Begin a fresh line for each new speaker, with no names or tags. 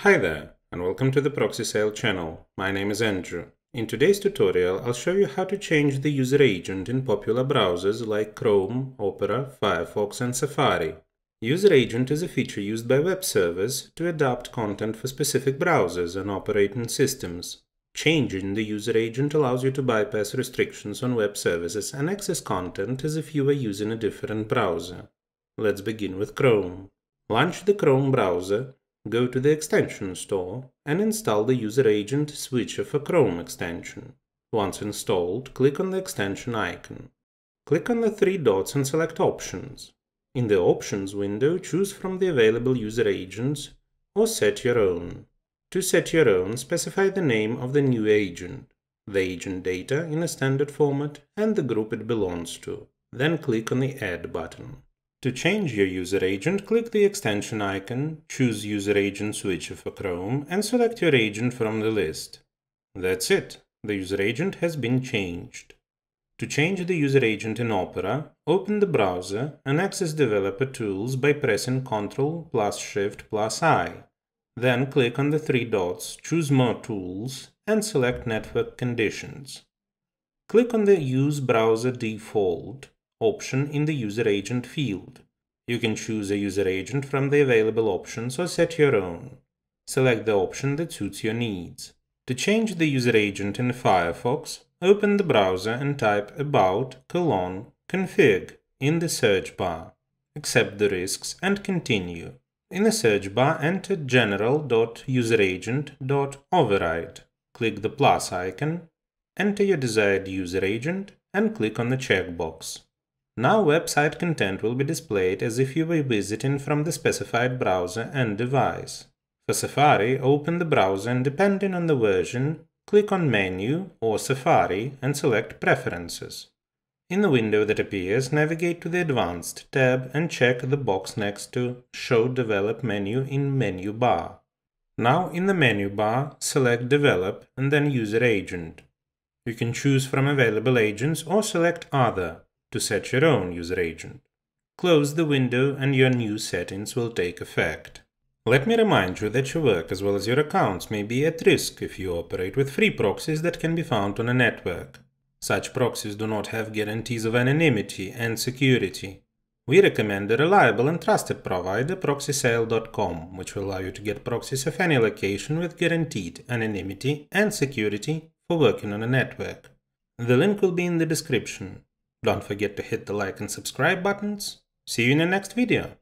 Hi there, and welcome to the ProxySale channel. My name is Andrew. In today's tutorial, I'll show you how to change the user agent in popular browsers like Chrome, Opera, Firefox, and Safari. User agent is a feature used by web servers to adapt content for specific browsers and operating systems. Changing the user agent allows you to bypass restrictions on web services and access content as if you were using a different browser. Let's begin with Chrome. Launch the Chrome browser Go to the extension store and install the user agent switcher for Chrome extension. Once installed, click on the extension icon. Click on the three dots and select Options. In the Options window, choose from the available user agents or set your own. To set your own, specify the name of the new agent, the agent data in a standard format, and the group it belongs to. Then click on the Add button. To change your user agent, click the extension icon, choose User Agent Switcher for Chrome, and select your agent from the list. That's it, the user agent has been changed. To change the user agent in Opera, open the browser and access Developer Tools by pressing Ctrl plus Shift plus I. Then click on the three dots, choose More Tools, and select Network Conditions. Click on the Use Browser Default option in the user agent field. You can choose a user agent from the available options or set your own. Select the option that suits your needs. To change the user agent in Firefox, open the browser and type about colon config in the search bar. Accept the risks and continue. In the search bar, enter general.useragent.override. Click the plus icon, enter your desired user agent, and click on the checkbox. Now website content will be displayed as if you were visiting from the specified browser and device. For Safari, open the browser and depending on the version, click on Menu or Safari and select Preferences. In the window that appears, navigate to the Advanced tab and check the box next to Show Develop menu in Menu bar. Now in the menu bar, select Develop and then User Agent. You can choose from available agents or select Other to set your own user agent. Close the window and your new settings will take effect. Let me remind you that your work as well as your accounts may be at risk if you operate with free proxies that can be found on a network. Such proxies do not have guarantees of anonymity and security. We recommend a reliable and trusted provider, proxysale.com, which will allow you to get proxies of any location with guaranteed anonymity and security for working on a network. The link will be in the description. Don't forget to hit the like and subscribe buttons. See you in the next video.